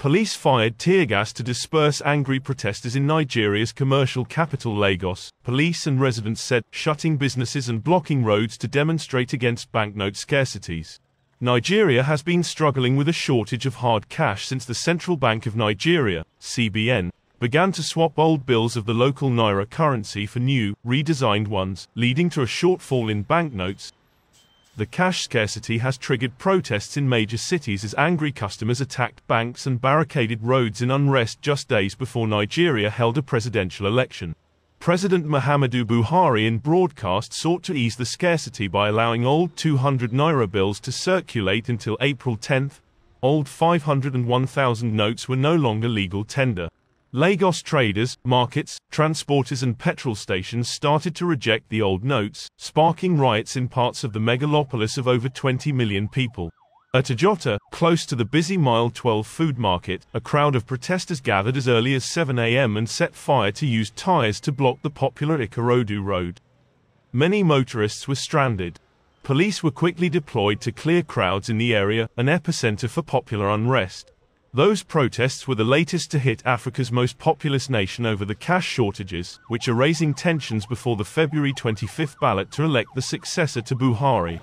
Police fired tear gas to disperse angry protesters in Nigeria's commercial capital Lagos. Police and residents said, shutting businesses and blocking roads to demonstrate against banknote scarcities. Nigeria has been struggling with a shortage of hard cash since the Central Bank of Nigeria, CBN, began to swap old bills of the local naira currency for new, redesigned ones, leading to a shortfall in banknotes, the cash scarcity has triggered protests in major cities as angry customers attacked banks and barricaded roads in unrest just days before Nigeria held a presidential election. President Muhammadu Buhari in broadcast sought to ease the scarcity by allowing old 200 naira bills to circulate until April 10. Old 500 and 1000 notes were no longer legal tender. Lagos traders, markets, transporters and petrol stations started to reject the old notes, sparking riots in parts of the megalopolis of over 20 million people. At Ojota, close to the busy Mile 12 food market, a crowd of protesters gathered as early as 7 a.m. and set fire to used tires to block the popular Ikorodu road. Many motorists were stranded. Police were quickly deployed to clear crowds in the area, an epicenter for popular unrest. Those protests were the latest to hit Africa's most populous nation over the cash shortages, which are raising tensions before the February 25 ballot to elect the successor to Buhari.